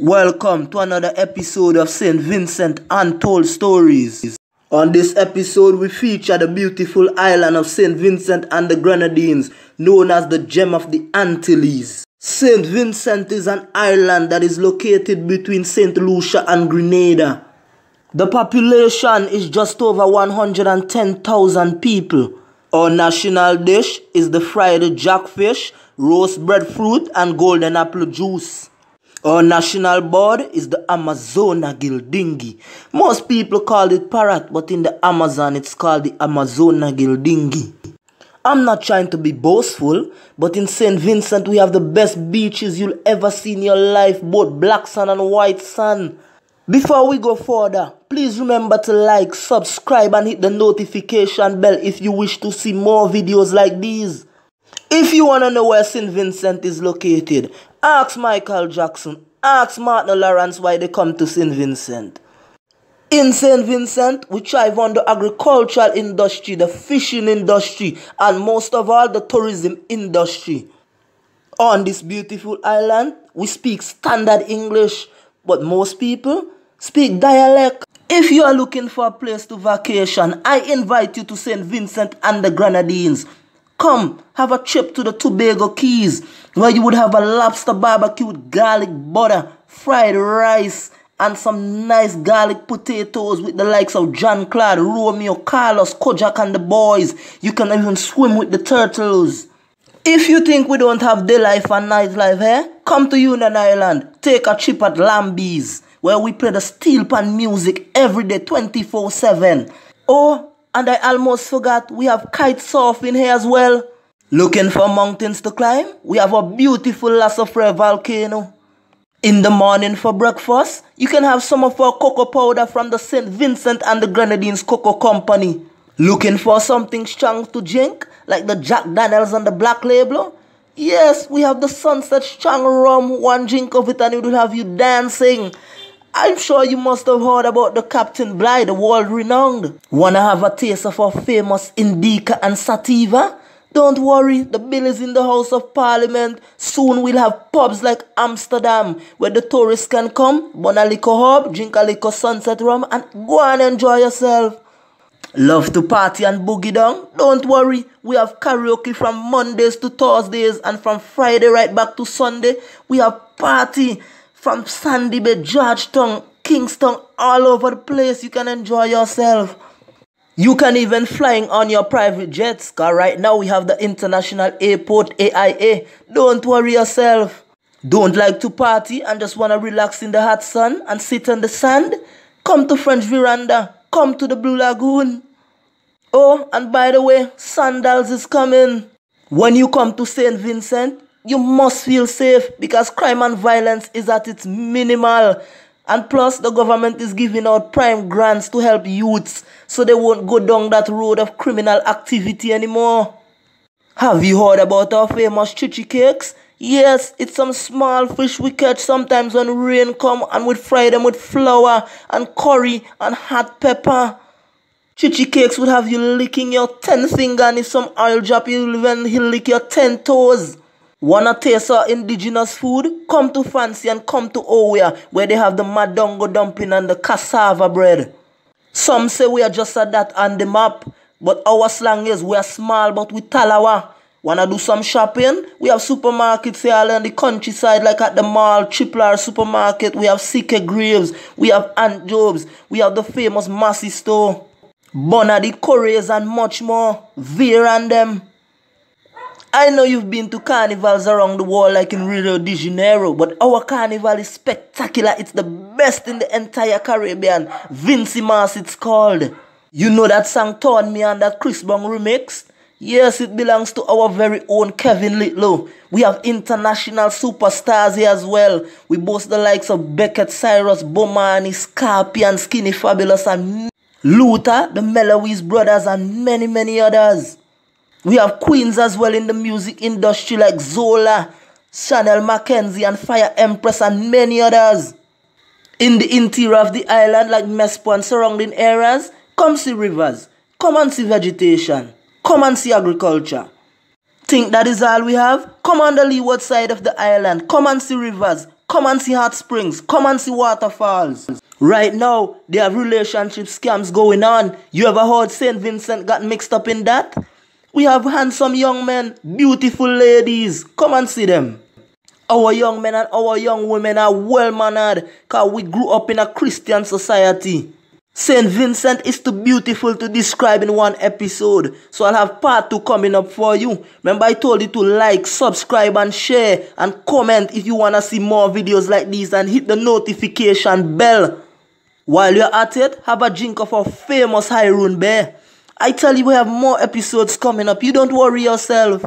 Welcome to another episode of St. Vincent Untold Stories. On this episode, we feature the beautiful island of St. Vincent and the Grenadines, known as the Gem of the Antilles. St. Vincent is an island that is located between St. Lucia and Grenada. The population is just over 110,000 people. Our national dish is the fried jackfish, roast breadfruit, and golden apple juice. Our national bird is the Amazona guildingii. Most people call it parrot, but in the Amazon it's called the Amazona guildingii. I'm not trying to be boastful, but in St. Vincent we have the best beaches you'll ever see in your life, both black sand and white sand. Before we go further, please remember to like, subscribe and hit the notification bell if you wish to see more videos like these. If you want to know where St. Vincent is located, ask Michael Jackson, ask Martin Lawrence why they come to St. Vincent. In St. Vincent, we thrive on the agricultural industry, the fishing industry, and most of all, the tourism industry. On this beautiful island, we speak standard English, but most people speak dialect. If you are looking for a place to vacation, I invite you to St. Vincent and the Grenadines. Come, have a trip to the Tobago Cays, where you would have a lobster barbecue with garlic butter, fried rice, and some nice garlic potatoes with the likes of John Claude, Romeo, Carlos, Kojak, and the boys. You can even swim with the turtles. If you think we don't have day life and nightlife here, eh? come to Union Island. Take a trip at Lambies, where we play the steel pan music every day 24 7. Oh, and I almost forgot we have kite surfing here as well. Looking for mountains to climb? We have a beautiful La Soufrière volcano. In the morning for breakfast, you can have some of our cocoa powder from the St. Vincent and the Grenadines Cocoa Company. Looking for something strong to drink, like the Jack Daniels and the Black Label? Yes, we have the Sunset Strong Rum. One drink of it and it will have you dancing. I'm sure you must have heard about the Captain Bligh, the world renowned. Wanna have a taste of our famous Indica and Sativa? Don't worry, the bill is in the House of Parliament. Soon we'll have pubs like Amsterdam where the tourists can come, burn a liquor hub, drink a liquor sunset rum, and go and enjoy yourself. Love to party and boogie down? Don't worry, we have karaoke from Mondays to Thursdays and from Friday right back to Sunday. We have party from Sandy Bay, Georgetown, Kingston, all over the place. You can enjoy yourself. You can even flying on your private jets. Cause right now we have the International Airport AIA. Don't worry yourself. Don't like to party and just wanna relax in the hot sun and sit on the sand? Come to French Veranda. Come to the Blue Lagoon. Oh, and by the way, Sandals is coming. When you come to St. Vincent, you must feel safe because crime and violence is at its minimal. And plus, the government is giving out prime grants to help youths so they won't go down that road of criminal activity anymore. Have you heard about our famous chichi cakes? Yes, it's some small fish we catch sometimes when rain come and we fry them with flour and curry and hot pepper. Chichi cakes would have you licking your ten finger and if some oil drop you even he'll lick your ten toes. Wanna taste our indigenous food? Come to Fancy and come to Owia where they have the madongo dumpling and the cassava bread. Some say we are just at that on the map, but our slang is we are small but we talawa. Wanna do some shopping? We have supermarkets here all in the countryside like at the mall, Triple R supermarket. We have CK Greaves, we have Aunt Jobs, we have the famous Massy store. Bonadi Corea's and much more. Veer and them. I know you've been to carnivals around the world like in Rio de Janeiro, but our carnival is spectacular. It's the best in the entire Caribbean. Vincy Mas it's called. You know that song Turn Me and that Chris Brown remix? Yes, it belongs to our very own Kevin Lyttle. We have international superstars here as well. We boast the likes of Beckett Cyrus, Bomani, Scorpion, Skinny Fabulous, and Luta, the Meloise brothers, and many, many others. We have queens as well in the music industry like Zola, Chanel Mackenzie, and Fire Empress, and many others. In the interior of the island, like Mespo and surrounding areas, come see rivers, come and see vegetation, come and see agriculture. Think that is all we have? Come on the leeward side of the island, come and see rivers, Come and see hot springs. Come and see waterfalls. Right now, they have relationship scams going on. You ever heard St. Vincent got mixed up in that? We have handsome young men, beautiful ladies. Come and see them. Our young men and our young women are well mannered because we grew up in a Christian society. St. Vincent is too beautiful to describe in one episode, so I'll have part 2 coming up for you. Remember I told you to like, subscribe and share and comment if you want to see more videos like these and hit the notification bell. While you're at it, have a drink of our famous Hairoun Beer. I tell you we have more episodes coming up, you don't worry yourself.